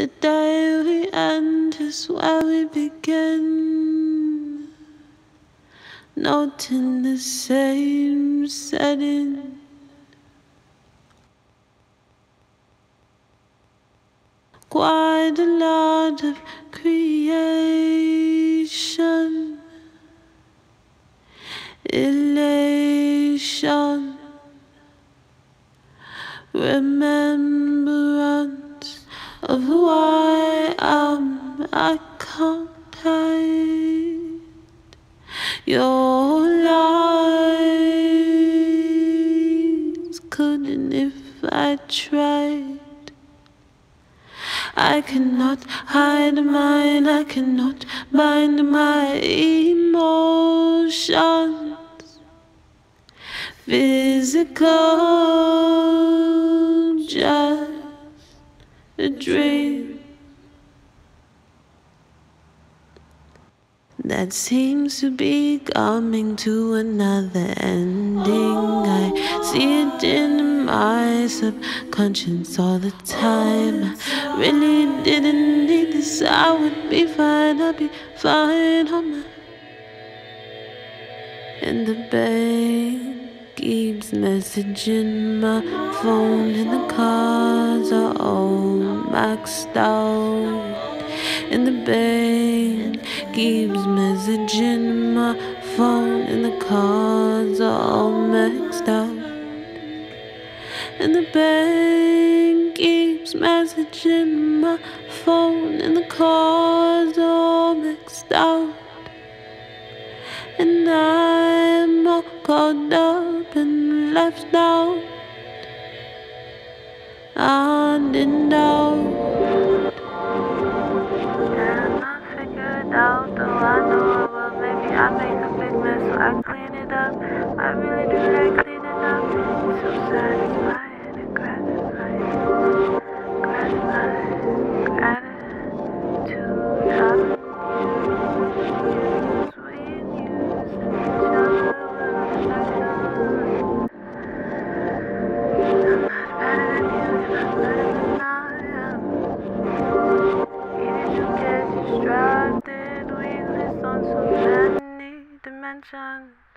The day we end is where we begin. Not in the same setting. Quite a lot of creation, elation, remembrance of who I am. I can't hide your lies. Couldn't if I tried. I cannot hide mine, I cannot bind my emotions. Physical, just a dream that seems to be coming to another ending. I see it in my subconscious all the time. I really didn't need this. I would be fine. I'd be fine on my. And the bank keeps messaging my phone, and the cars maxed out. And the bank keeps messaging my phone, and the cards are all maxed out. And the bank keeps messaging my phone, and the cards all maxed out. And I'm all caught up and left out. On and I clean it up. I really do like cleaning up. It's so satisfying get